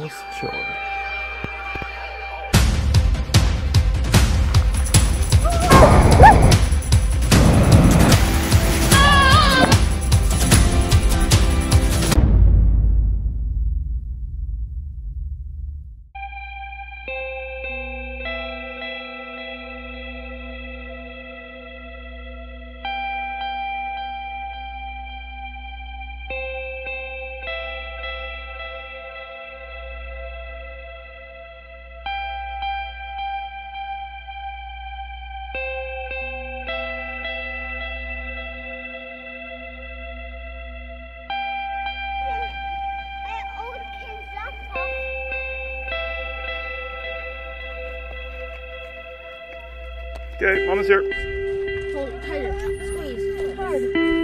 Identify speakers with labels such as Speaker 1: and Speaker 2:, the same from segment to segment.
Speaker 1: Shore. Okay, Mama's here.
Speaker 2: Oh, Hold it tighter. Squeeze. Hard.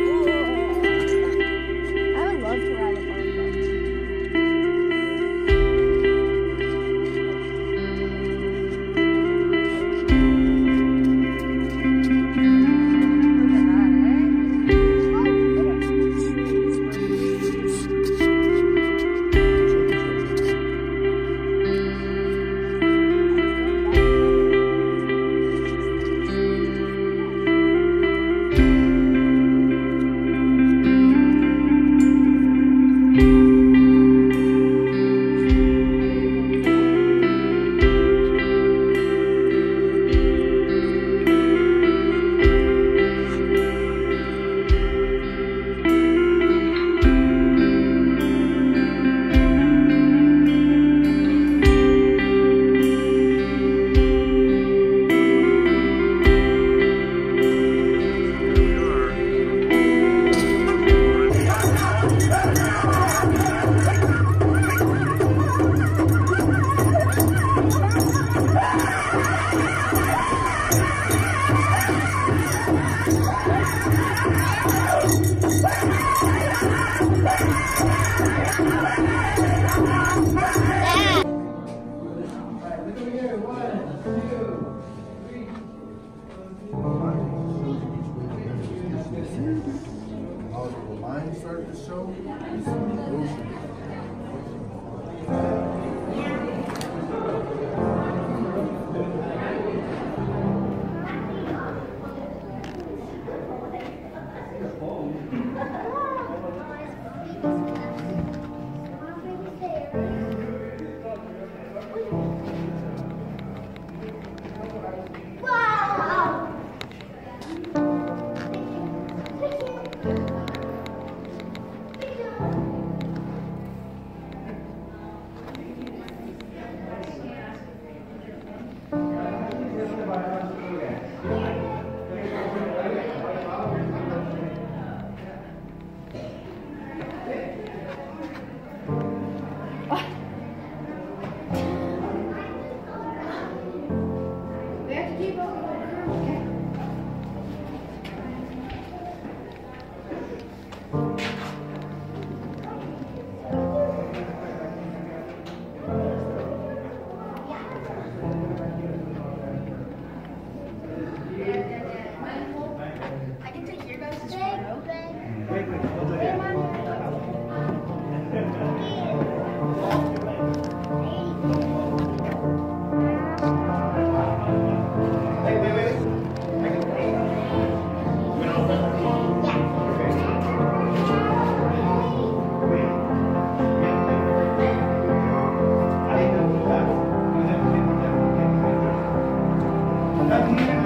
Speaker 2: mind started to show is emotion. Amen.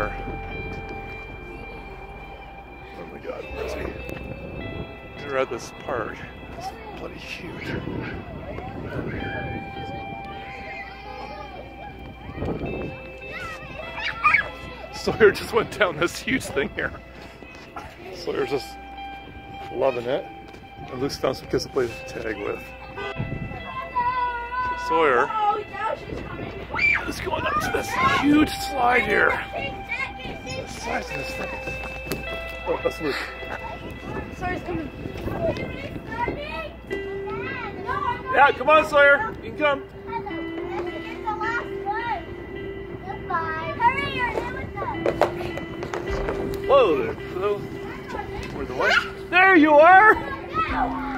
Speaker 1: Are. Oh my god, where is he? We're at this park. It's bloody huge. Sawyer just went down this huge thing here. Sawyer's just loving it. And Luke's found some kids to play tag with. Sawyer
Speaker 2: oh,
Speaker 1: Is going up to this huge slide here. The size of this thing. Oh, that's Luke.
Speaker 2: Sawyer's coming.
Speaker 1: Yeah, come on, Sawyer. You can come. Whoa there. Where's the what? There you are.